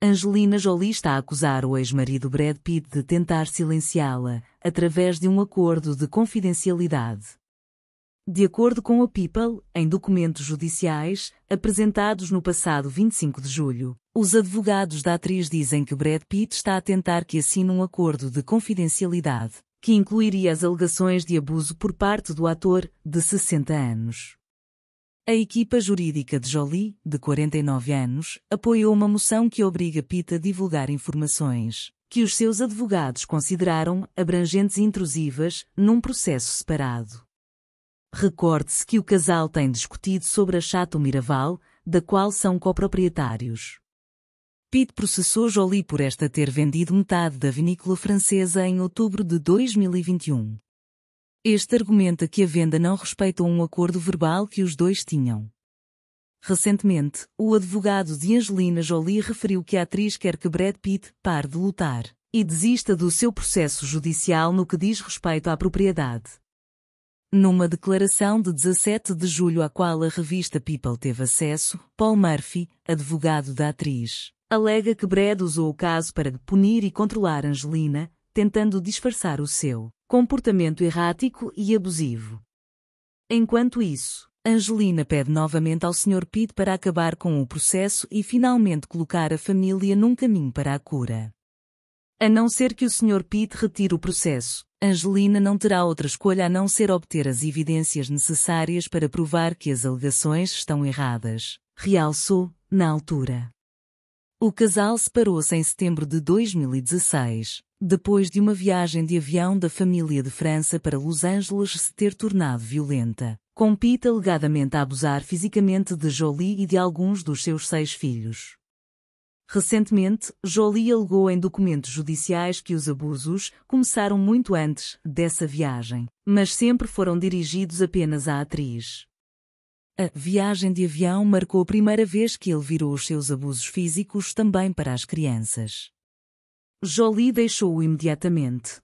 Angelina Jolie está a acusar o ex-marido Brad Pitt de tentar silenciá-la, através de um acordo de confidencialidade. De acordo com o People, em documentos judiciais, apresentados no passado 25 de julho, os advogados da atriz dizem que Brad Pitt está a tentar que assine um acordo de confidencialidade, que incluiria as alegações de abuso por parte do ator, de 60 anos. A equipa jurídica de Jolie, de 49 anos, apoiou uma moção que obriga Pitt a divulgar informações que os seus advogados consideraram abrangentes e intrusivas num processo separado. Recorde-se que o casal tem discutido sobre a Chateau Miraval, da qual são coproprietários. Pitt processou Jolie por esta ter vendido metade da vinícola francesa em outubro de 2021. Este argumenta que a venda não respeitou um acordo verbal que os dois tinham. Recentemente, o advogado de Angelina Jolie referiu que a atriz quer que Brad Pitt pare de lutar e desista do seu processo judicial no que diz respeito à propriedade. Numa declaração de 17 de julho à qual a revista People teve acesso, Paul Murphy, advogado da atriz, alega que Brad usou o caso para punir e controlar Angelina, tentando disfarçar o seu comportamento errático e abusivo. Enquanto isso, Angelina pede novamente ao Sr. Pitt para acabar com o processo e finalmente colocar a família num caminho para a cura. A não ser que o Sr. Pitt retire o processo, Angelina não terá outra escolha a não ser obter as evidências necessárias para provar que as alegações estão erradas, realçou, na altura. O casal separou-se em setembro de 2016, depois de uma viagem de avião da família de França para Los Angeles se ter tornado violenta, com Pete alegadamente a abusar fisicamente de Jolie e de alguns dos seus seis filhos. Recentemente, Jolie alegou em documentos judiciais que os abusos começaram muito antes dessa viagem, mas sempre foram dirigidos apenas à atriz. A viagem de avião marcou a primeira vez que ele virou os seus abusos físicos também para as crianças. Jolie deixou-o imediatamente.